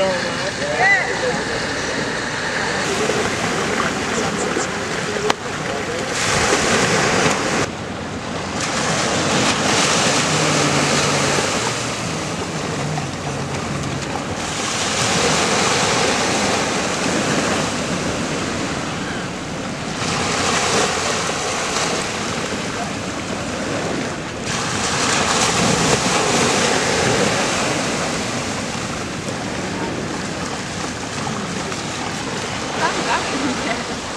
don't ね。